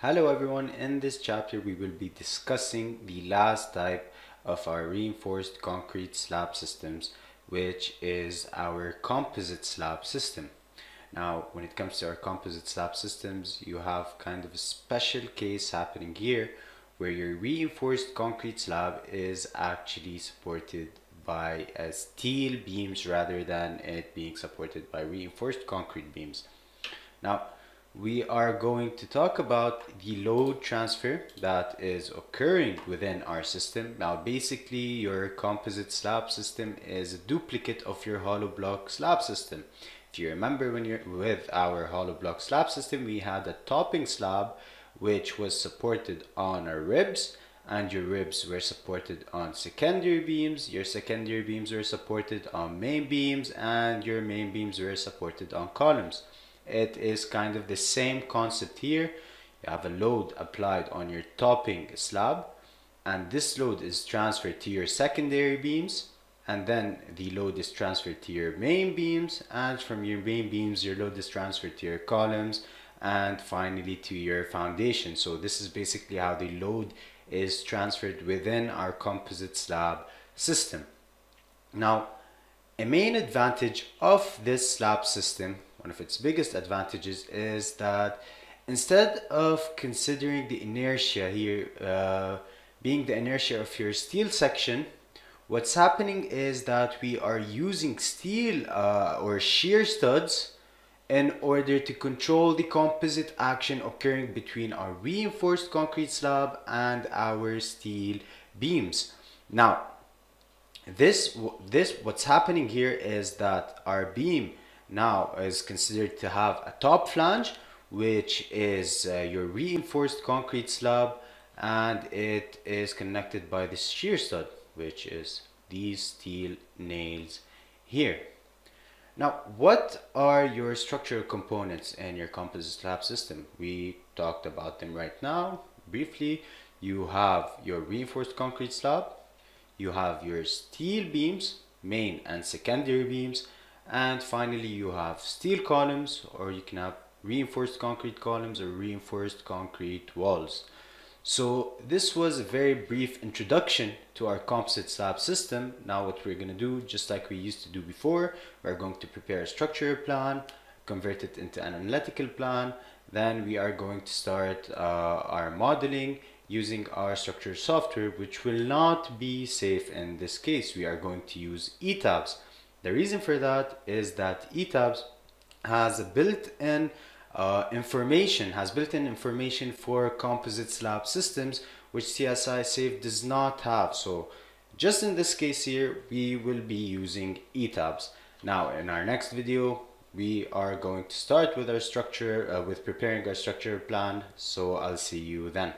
Hello everyone, in this chapter we will be discussing the last type of our reinforced concrete slab systems which is our composite slab system. Now when it comes to our composite slab systems you have kind of a special case happening here where your reinforced concrete slab is actually supported by steel beams rather than it being supported by reinforced concrete beams. Now we are going to talk about the load transfer that is occurring within our system. Now basically your composite slab system is a duplicate of your hollow block slab system. If you remember when you're with our hollow block slab system we had a topping slab which was supported on our ribs and your ribs were supported on secondary beams, your secondary beams were supported on main beams and your main beams were supported on columns it is kind of the same concept here. You have a load applied on your topping slab and this load is transferred to your secondary beams and then the load is transferred to your main beams and from your main beams your load is transferred to your columns and finally to your foundation. So this is basically how the load is transferred within our composite slab system. Now a main advantage of this slab system one of its biggest advantages is that instead of considering the inertia here uh, being the inertia of your steel section what's happening is that we are using steel uh, or shear studs in order to control the composite action occurring between our reinforced concrete slab and our steel beams. Now this this what's happening here is that our beam now is considered to have a top flange which is uh, your reinforced concrete slab and it is connected by the shear stud which is these steel nails here. Now what are your structural components in your composite slab system? We talked about them right now briefly. You have your reinforced concrete slab, you have your steel beams, main and secondary beams, and finally you have steel columns or you can have reinforced concrete columns or reinforced concrete walls. So this was a very brief introduction to our composite slab system. Now what we're going to do just like we used to do before we're going to prepare a structure plan convert it into an analytical plan. Then we are going to start uh, our modeling using our structure software which will not be safe in this case. We are going to use ETABS the reason for that is that ETABS has built-in uh, information, has built-in information for composite slab systems, which CSI Safe does not have. So just in this case here, we will be using ETABS. Now in our next video, we are going to start with our structure, uh, with preparing our structure plan. So I'll see you then.